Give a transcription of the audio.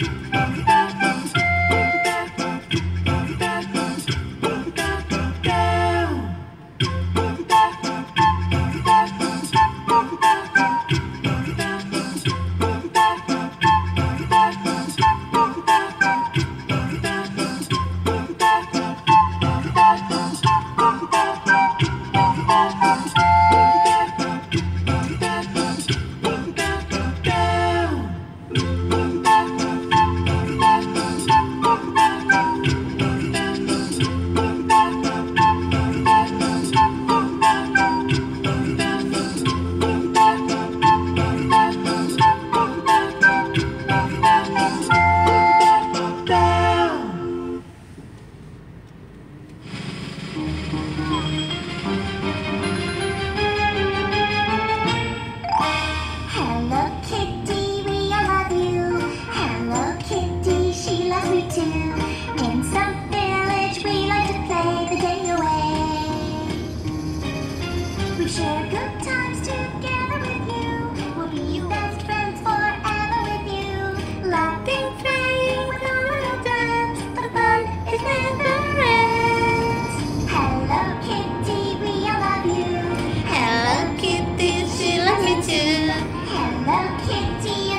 Thank you. Share good times together with you. We'll be best friends forever with you. Laughing, playing with our dance. The fun is never ends. Hello Kitty, we all love you. Hello Kitty, she loves me too. Hello Kitty.